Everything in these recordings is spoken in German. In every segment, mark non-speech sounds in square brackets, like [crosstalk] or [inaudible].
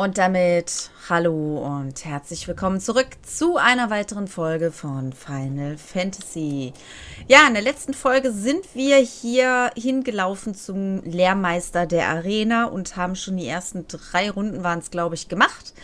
Und damit hallo und herzlich willkommen zurück zu einer weiteren Folge von Final Fantasy. Ja, in der letzten Folge sind wir hier hingelaufen zum Lehrmeister der Arena und haben schon die ersten drei Runden, waren es glaube ich, gemacht.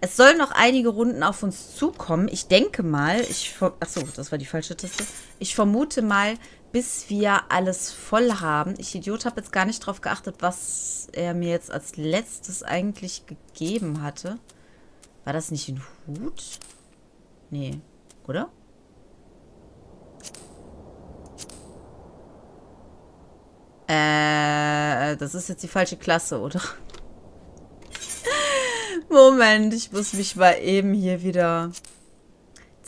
Es sollen noch einige Runden auf uns zukommen. Ich denke mal, ich... Achso, das war die falsche Taste. Ich vermute mal, bis wir alles voll haben. Ich Idiot habe jetzt gar nicht drauf geachtet, was er mir jetzt als letztes eigentlich gegeben hatte. War das nicht ein Hut? Nee, oder? Äh, das ist jetzt die falsche Klasse, oder? [laughs] Moment, ich muss mich mal eben hier wieder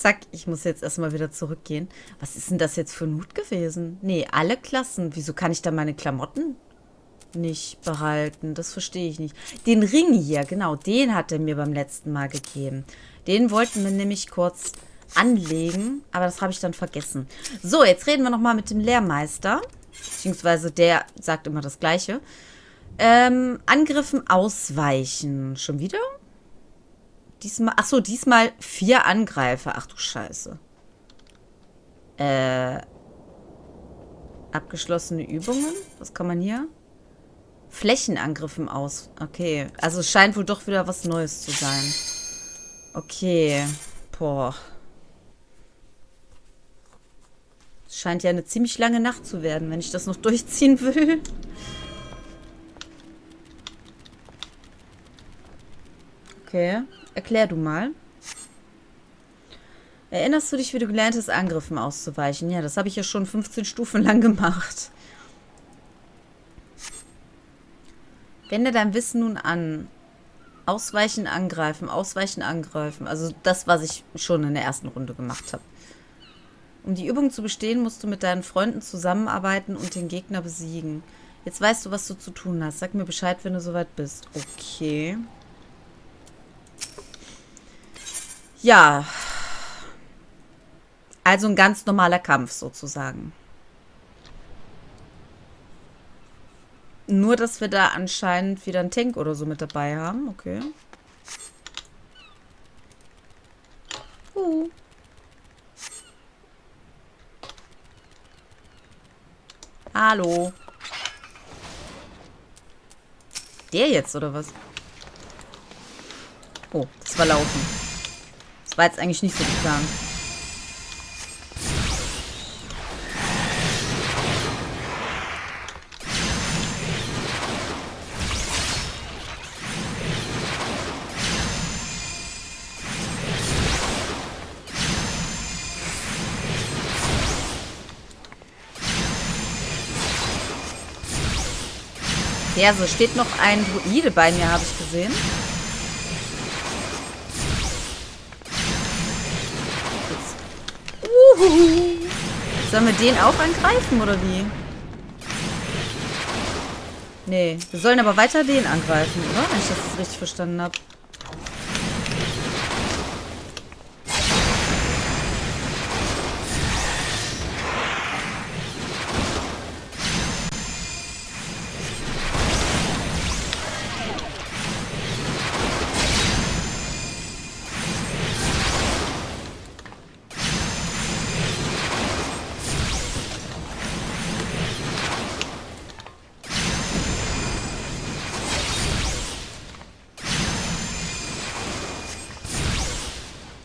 Zack, ich muss jetzt erstmal wieder zurückgehen. Was ist denn das jetzt für ein Hut gewesen? Nee, alle Klassen. Wieso kann ich da meine Klamotten nicht behalten? Das verstehe ich nicht. Den Ring hier, genau, den hat er mir beim letzten Mal gegeben. Den wollten wir nämlich kurz anlegen, aber das habe ich dann vergessen. So, jetzt reden wir nochmal mit dem Lehrmeister. Beziehungsweise der sagt immer das Gleiche. Ähm, Angriffen ausweichen. Schon wieder? Diesmal, ach so, diesmal vier Angreifer. Ach du Scheiße. Äh, abgeschlossene Übungen? Was kann man hier? Flächenangriffen aus. Okay, also es scheint wohl doch wieder was Neues zu sein. Okay, boah. Es scheint ja eine ziemlich lange Nacht zu werden, wenn ich das noch [laughs] durchziehen will. Okay. Erklär du mal. Erinnerst du dich, wie du gelernt hast, Angriffen auszuweichen? Ja, das habe ich ja schon 15 Stufen lang gemacht. Wende dein Wissen nun an. Ausweichen, angreifen, ausweichen, angreifen. Also das, was ich schon in der ersten Runde gemacht habe. Um die Übung zu bestehen, musst du mit deinen Freunden zusammenarbeiten und den Gegner besiegen. Jetzt weißt du, was du zu tun hast. Sag mir Bescheid, wenn du soweit bist. Okay. Ja. Also ein ganz normaler Kampf sozusagen. Nur, dass wir da anscheinend wieder einen Tank oder so mit dabei haben. Okay. Uh. Hallo. Der jetzt, oder was? Oh, das war laufen. Das war jetzt eigentlich nicht so geplant. Ja, so steht noch ein Druide bei mir, habe ich gesehen. Sollen wir den auch angreifen, oder wie? Nee, wir sollen aber weiter den angreifen, oder? Wenn ich das richtig verstanden habe.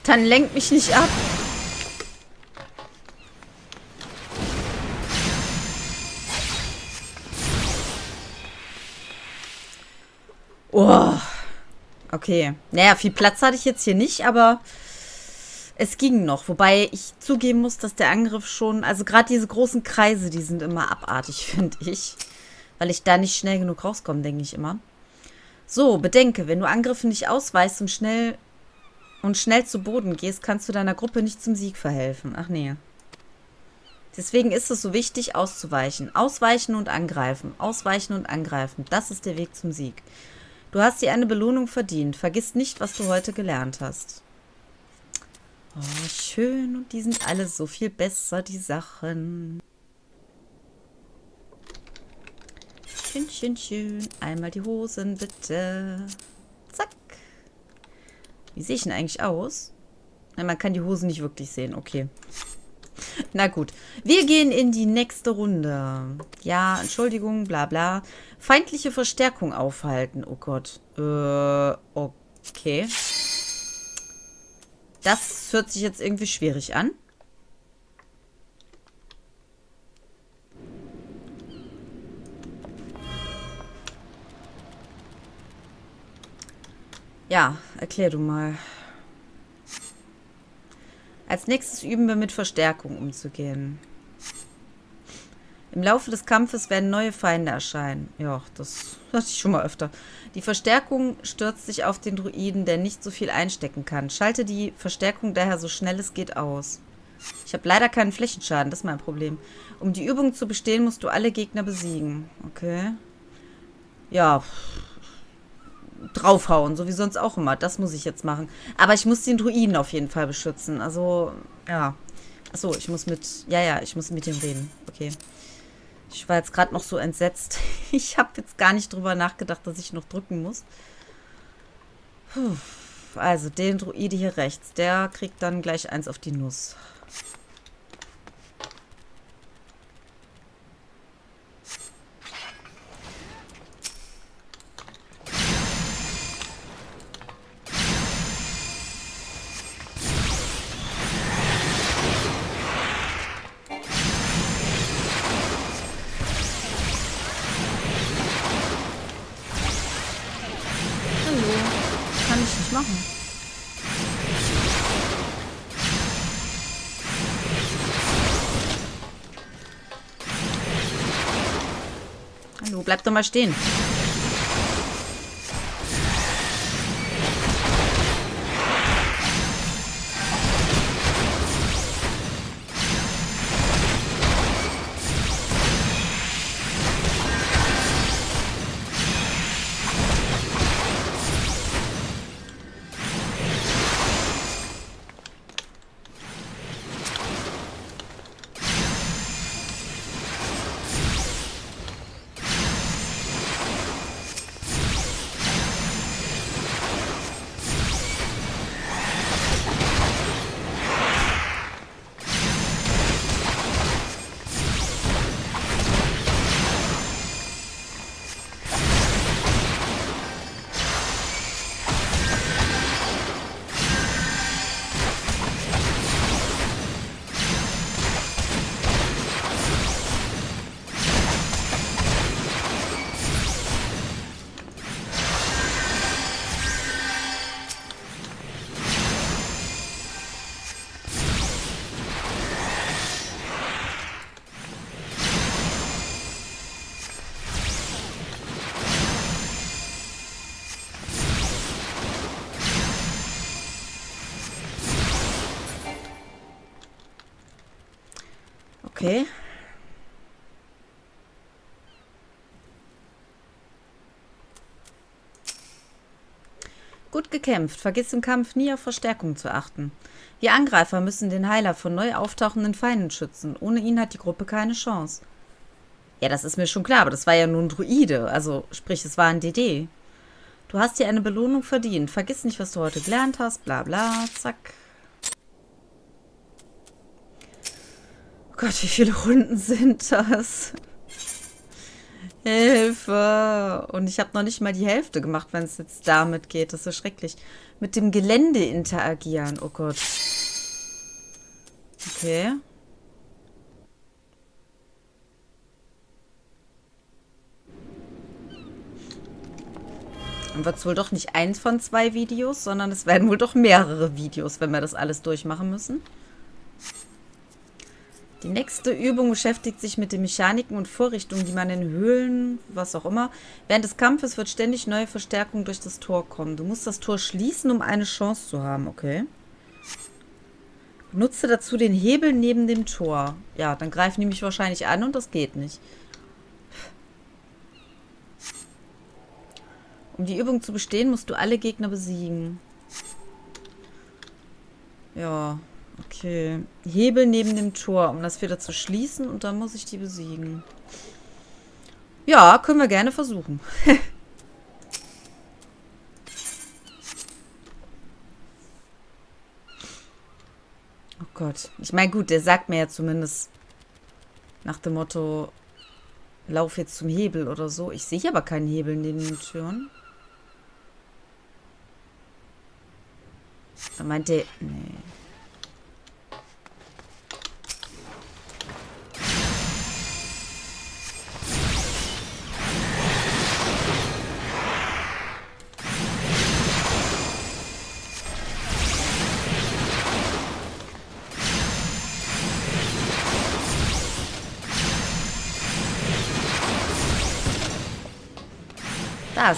Dann lenkt mich nicht ab. Oh. Okay. Naja, viel Platz hatte ich jetzt hier nicht, aber es ging noch. Wobei ich zugeben muss, dass der Angriff schon... Also gerade diese großen Kreise, die sind immer abartig, [laughs] finde ich. Weil ich da nicht schnell genug rauskomme, denke ich immer. So, bedenke, wenn du Angriffe nicht ausweichst und schnell und schnell zu Boden gehst, kannst du deiner Gruppe nicht zum Sieg verhelfen. Ach nee. Deswegen ist es so wichtig, auszuweichen. Ausweichen und angreifen. Ausweichen und angreifen. Das ist der Weg zum Sieg. Du hast dir eine Belohnung verdient. Vergiss nicht, was du heute gelernt hast. Oh, schön. Und die sind alle so viel besser, die Sachen. Schön, schön, schön. Einmal die Hosen, bitte. Zack. Wie sehe ich denn eigentlich aus? Na, man kann die Hosen nicht wirklich sehen. Okay. Na gut. Wir gehen in die nächste Runde. Ja, Entschuldigung, bla bla. Feindliche Verstärkung aufhalten. Oh Gott. Äh, okay. Das hört sich jetzt irgendwie schwierig an. Ja, erklär du mal. Als nächstes üben wir mit Verstärkung umzugehen. Im Laufe des Kampfes werden neue Feinde erscheinen. Ja, das [laughs] hatte ich schon mal öfter. Die Verstärkung stürzt sich auf den Druiden, der nicht so viel einstecken kann. Schalte die Verstärkung daher so schnell es geht aus. Ich habe leider keinen Flächenschaden, das ist mein Problem. Um die Übung zu bestehen, musst du alle Gegner besiegen. Okay. Ja, draufhauen, so wie sonst auch immer. Das muss ich jetzt machen. Aber ich muss den Druiden auf jeden Fall beschützen. Also, ja. Achso, ich muss mit... Ja, ja, ich muss mit ihm reden. Okay. Ich war jetzt gerade noch so entsetzt. [laughs] Ich habe jetzt gar nicht drüber nachgedacht, dass ich noch drücken muss. Puh. Also, den Druide hier rechts, der kriegt dann gleich eins auf die Nuss. Mal stehen. Okay. Gut gekämpft. Vergiss im Kampf nie auf Verstärkung zu achten. Wir Angreifer müssen den Heiler von neu auftauchenden Feinden schützen. Ohne ihn hat die Gruppe keine Chance. Ja, das ist mir schon klar, aber das war ja nur ein Druide. Also, sprich, es war ein DD. Du hast dir eine Belohnung verdient. Vergiss nicht, was du heute gelernt hast. Bla bla. Zack. Gott, wie viele Runden sind das? Hilfe! Und ich habe noch nicht mal die Hälfte gemacht, wenn es jetzt damit geht. Das ist so schrecklich. Mit dem Gelände interagieren. Oh Gott. Okay. Dann wird es wohl doch nicht eins von zwei Videos, sondern es werden wohl doch mehrere Videos, wenn wir das alles durchmachen müssen. Die nächste Übung beschäftigt sich mit den Mechaniken und Vorrichtungen, die man in Höhlen, was auch immer. Während des Kampfes wird ständig neue Verstärkung durch das Tor kommen. Du musst das Tor schließen, um eine Chance zu haben, okay? Nutze dazu den Hebel neben dem Tor. Ja, dann greifen die mich wahrscheinlich an und das geht nicht. Um die Übung zu bestehen, musst du alle Gegner besiegen. Ja, Okay. Hebel neben dem Tor, um das wieder zu schließen und dann muss ich die besiegen. Ja, können wir gerne versuchen. [laughs] Oh Gott. Ich meine, gut, der sagt mir ja zumindest nach dem Motto, lauf jetzt zum Hebel oder so. Ich sehe aber keinen Hebel neben den Türen. Da meint der, nee. Da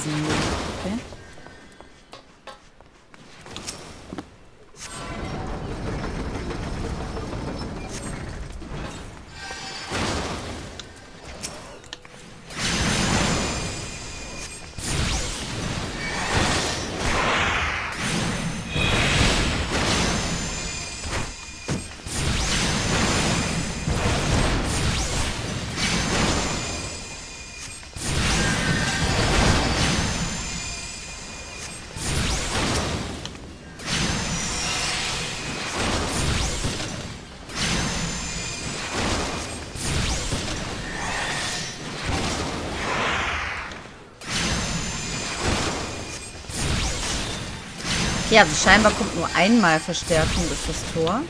Okay, also scheinbar kommt nur einmal Verstärkung durch das Tor.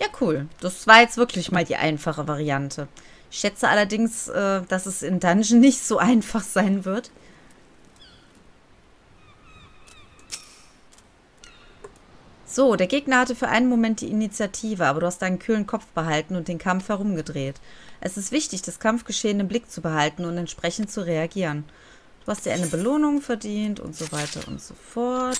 Ja, cool. Das war jetzt wirklich mal die einfache Variante. Ich schätze allerdings, äh, dass es in Dungeon nicht so [laughs] einfach sein wird. So, der Gegner hatte für einen Moment die Initiative, aber du hast deinen kühlen Kopf behalten und den Kampf herumgedreht. Es ist wichtig, das Kampfgeschehen im Blick zu behalten und entsprechend zu reagieren. Du hast dir eine Belohnung verdient und so weiter und so fort.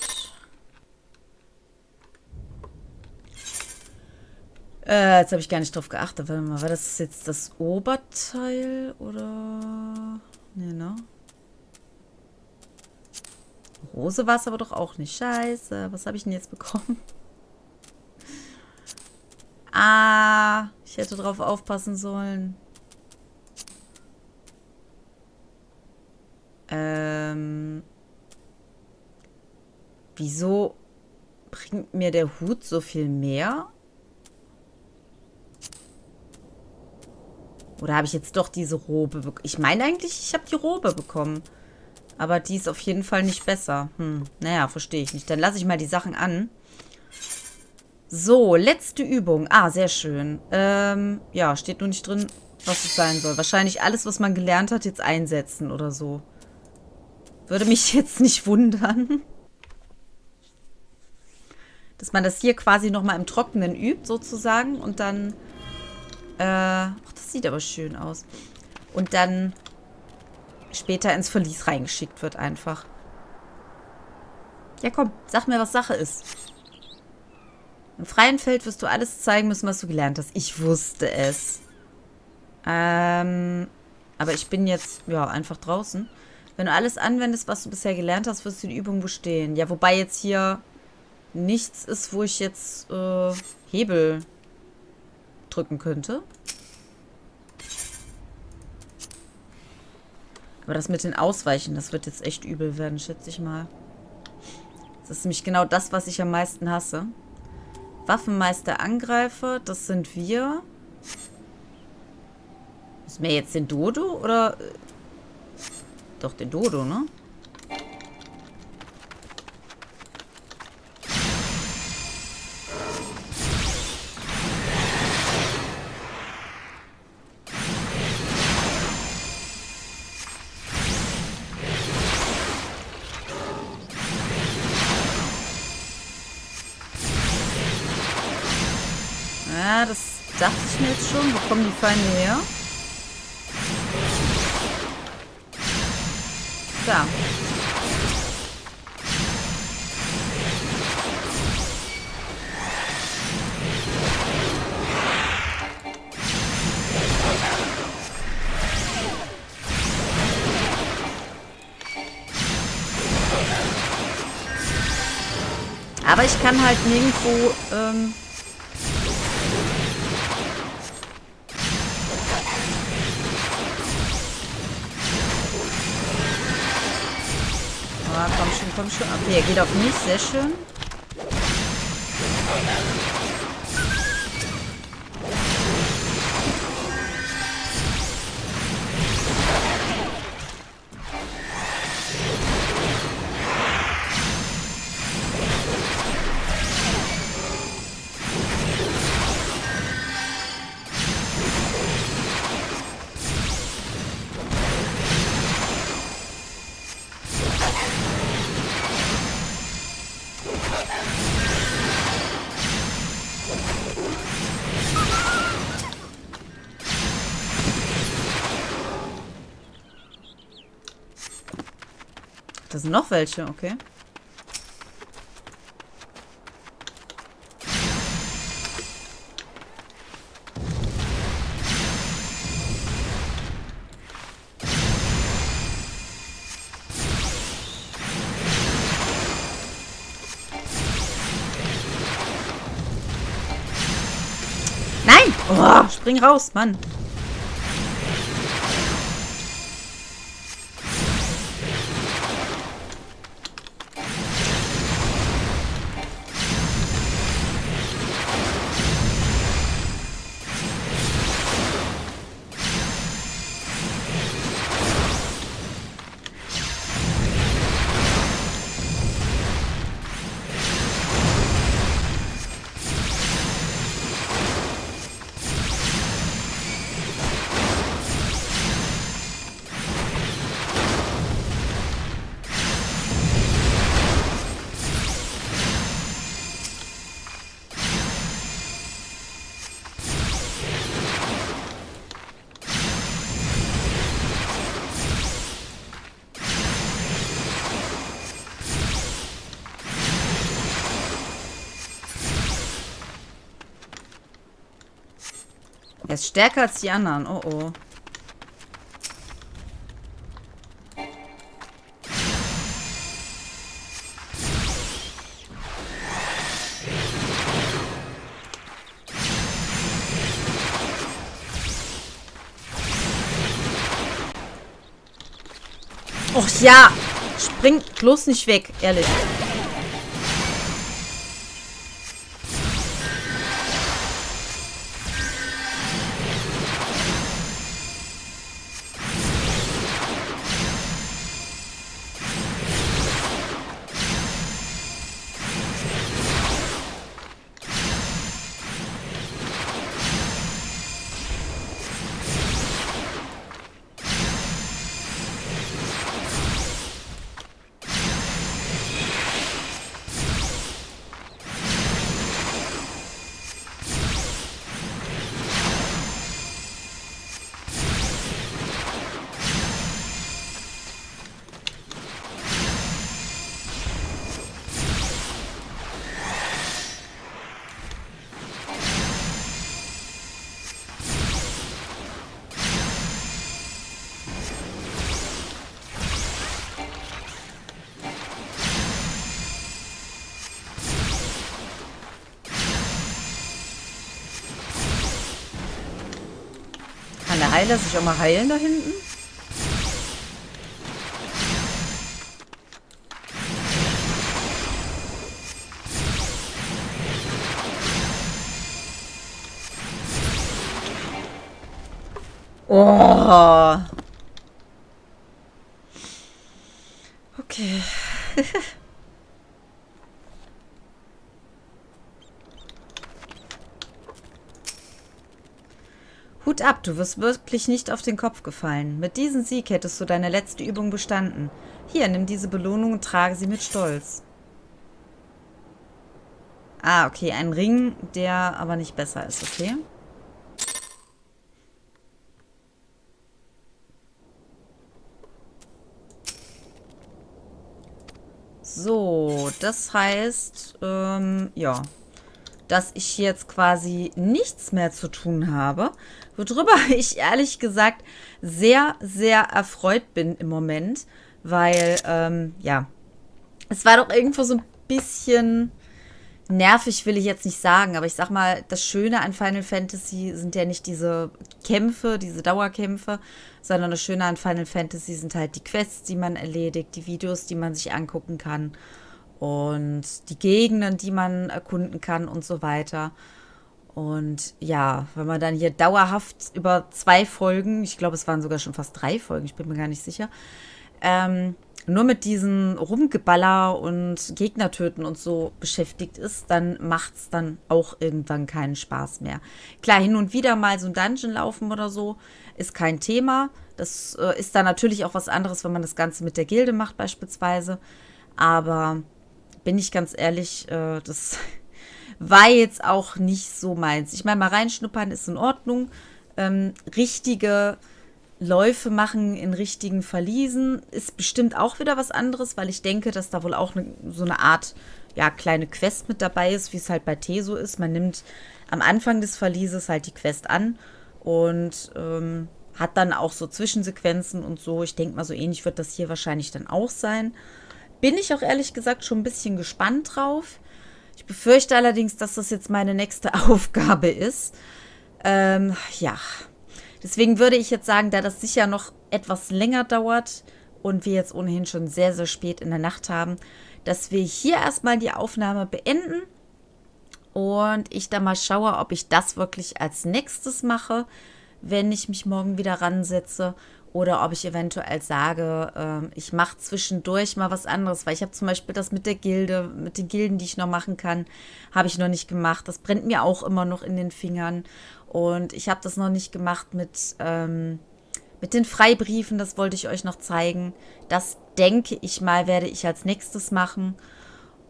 Äh, jetzt habe ich gar nicht drauf geachtet. Warte mal, war das jetzt das Oberteil oder... Nee, ne? Rose war es aber doch auch nicht. Scheiße, was habe ich denn jetzt bekommen? Ah, ich hätte drauf aufpassen sollen. Ähm. Wieso bringt mir der Hut so viel mehr? Oder habe ich jetzt doch diese Robe bekommen? Ich meine eigentlich, ich habe die Robe bekommen. Aber die ist auf jeden Fall nicht besser. Hm, naja, verstehe ich nicht. Dann lasse ich mal die Sachen an. So, letzte Übung. Ah, sehr schön. Ähm, ja, steht nur nicht drin, was es sein soll. Wahrscheinlich alles, was man gelernt hat, jetzt einsetzen oder so. Würde mich [laughs] jetzt nicht wundern. Dass man das hier quasi nochmal im Trockenen übt, sozusagen. Und dann... Äh, ach, das sieht aber schön aus. Und dann später ins Verlies reingeschickt wird einfach. Ja, komm, sag mir, was Sache ist. Im freien Feld wirst du alles zeigen müssen, was du gelernt hast. Ich wusste es. Ähm, aber ich bin jetzt, ja, einfach draußen. Wenn du alles anwendest, was du bisher gelernt hast, wirst du die Übung bestehen. Ja, wobei jetzt hier nichts ist, wo ich jetzt äh, Hebel drücken könnte. Aber das mit den Ausweichen, das wird jetzt echt übel werden, schätze ich mal. Das ist nämlich genau das, was ich am meisten hasse. Waffenmeister Angreifer, das sind wir. Ist mir jetzt den Dodo oder... Doch, den Dodo, ne? Dachte ich mir jetzt schon. Wo kommen die Feinde her? Da. Aber ich kann halt nirgendwo ähm, komm schon, komm schon. Okay, er geht auf mich. Sehr schön. Da sind noch welche, okay. Nein! Oh, spring raus, Mann. Er ist stärker als die anderen. Oh oh. Och ja! Spring bloß nicht weg, ehrlich. Heiler sich auch mal heilen da hinten? Hut ab, du wirst wirklich nicht auf den Kopf gefallen. Mit diesem Sieg hättest du deine letzte Übung bestanden. Hier, nimm diese Belohnung und trage sie mit Stolz. Ah, okay, ein Ring, der aber nicht besser ist, okay? So, das heißt, ähm, ja, dass ich jetzt quasi nichts mehr zu tun habe, worüber [laughs] ich ehrlich gesagt sehr, sehr erfreut bin im Moment, weil, ähm, ja, es war doch irgendwo so ein bisschen, nervig will ich jetzt nicht sagen, aber ich sag mal, das Schöne an Final Fantasy sind ja nicht diese Kämpfe, diese Dauerkämpfe, sondern das Schöne an Final Fantasy sind halt die Quests, die man erledigt, die Videos, die man sich angucken kann und die Gegenden, die man erkunden kann und so weiter. Und ja, wenn man dann hier dauerhaft über zwei Folgen, ich glaube, es waren sogar schon fast drei Folgen, ich bin mir gar nicht sicher, ähm, nur mit diesen Rumgeballer und Gegner töten und so beschäftigt ist, dann macht es dann auch irgendwann keinen Spaß mehr. Klar, hin und wieder mal so ein Dungeon laufen oder so ist kein Thema. Das äh, ist dann natürlich auch was anderes, wenn man das Ganze mit der Gilde macht beispielsweise. Aber bin ich ganz ehrlich, äh, das [laughs] war jetzt auch nicht so meins. Ich meine, mal reinschnuppern ist in Ordnung. Ähm, richtige Läufe machen in richtigen Verliesen ist bestimmt auch wieder was anderes, weil ich denke, dass da wohl auch ne, so eine Art ja, kleine Quest mit dabei ist, wie es halt bei T so ist. Man nimmt am Anfang des Verlieses halt die Quest an und ähm, hat dann auch so Zwischensequenzen und so. Ich denke mal, so ähnlich wird das hier wahrscheinlich dann auch sein. Bin ich auch ehrlich gesagt schon ein bisschen gespannt drauf. Ich befürchte allerdings, dass das jetzt meine nächste [laughs] Aufgabe ist. Ähm, ja, Deswegen würde ich jetzt sagen, da das sicher noch etwas länger dauert und wir jetzt ohnehin schon sehr, sehr spät in der Nacht haben, dass wir hier erstmal die Aufnahme beenden und ich dann mal schaue, ob ich das wirklich als nächstes mache, wenn ich mich morgen wieder ransetze oder ob ich eventuell sage, äh, ich mache zwischendurch mal was anderes, weil ich habe zum Beispiel das mit der Gilde, mit den Gilden, die ich noch machen kann, habe ich noch nicht gemacht. Das brennt mir auch immer noch in den Fingern. Und ich habe das noch nicht gemacht mit, ähm, mit den Freibriefen, das wollte ich euch noch zeigen. Das denke ich mal, werde ich als nächstes machen.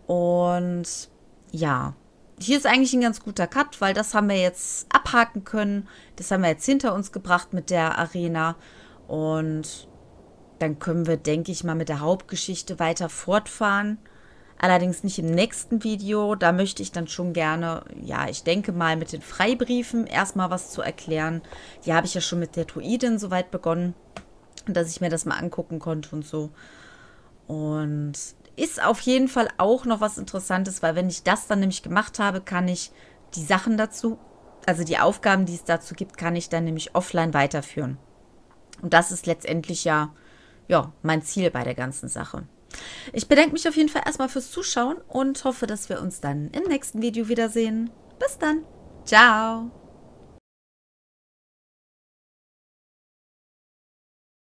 Und ja, hier ist eigentlich ein ganz guter Cut, weil das haben wir jetzt abhaken können. Das haben wir jetzt hinter uns gebracht mit der Arena. Und dann können wir, denke ich mal, mit der Hauptgeschichte weiter fortfahren. Allerdings nicht im nächsten Video. Da möchte ich dann schon gerne, ja, ich denke mal mit den Freibriefen erstmal was zu erklären. Die habe ich ja schon mit der Druidin soweit begonnen, dass ich mir das mal angucken konnte und so. Und ist auf jeden Fall auch noch was Interessantes, weil wenn ich das dann nämlich gemacht habe, kann ich die Sachen dazu, also die Aufgaben, die es dazu gibt, kann ich dann nämlich offline weiterführen. Und das ist letztendlich ja, ja mein Ziel bei der ganzen Sache. Ich bedanke mich auf jeden Fall erstmal fürs Zuschauen und hoffe, dass wir uns dann im nächsten Video wiedersehen. Bis dann. Ciao.